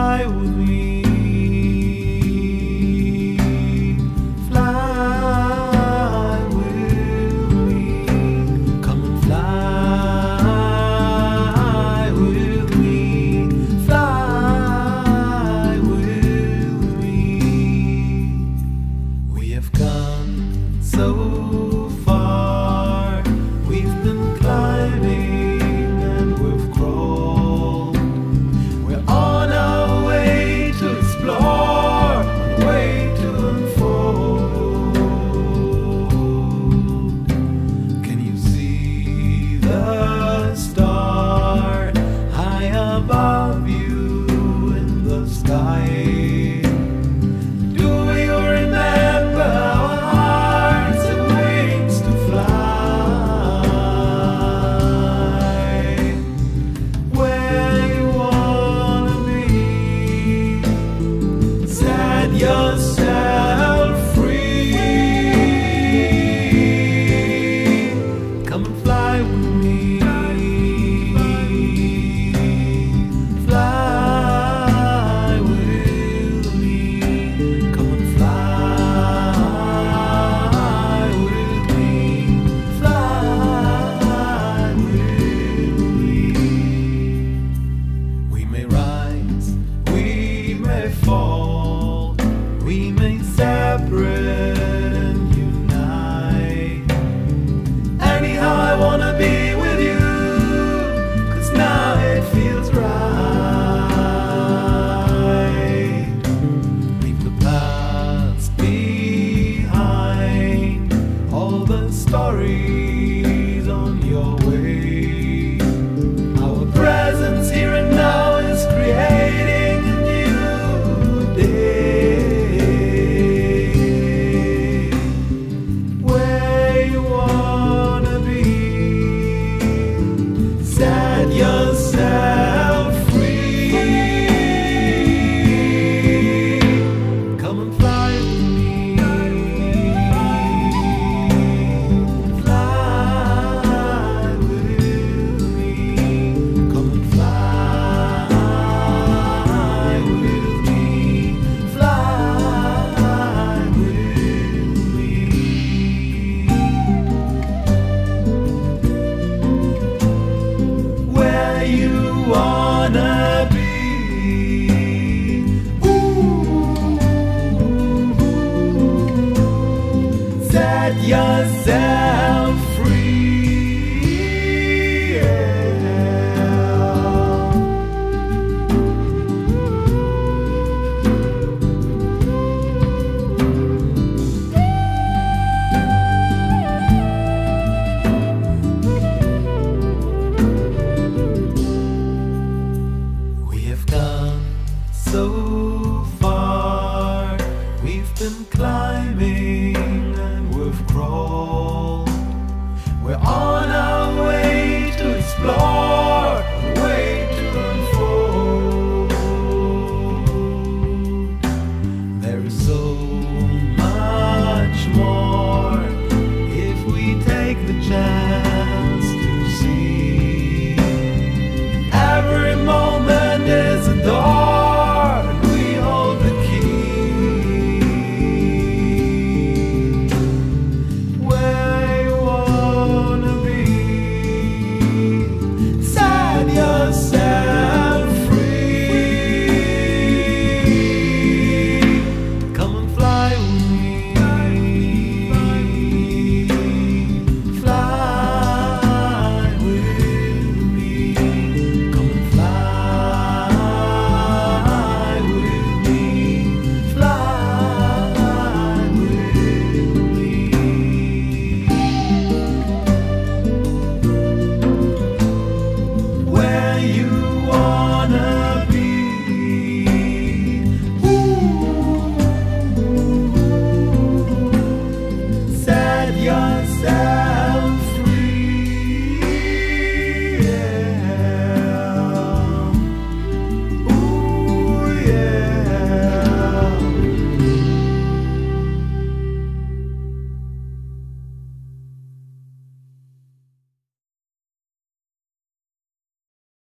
fly with me. Fly with me. Come and fly with me. Fly with me. We have come so yourself climbing and we've crawled. We're on our way to explore.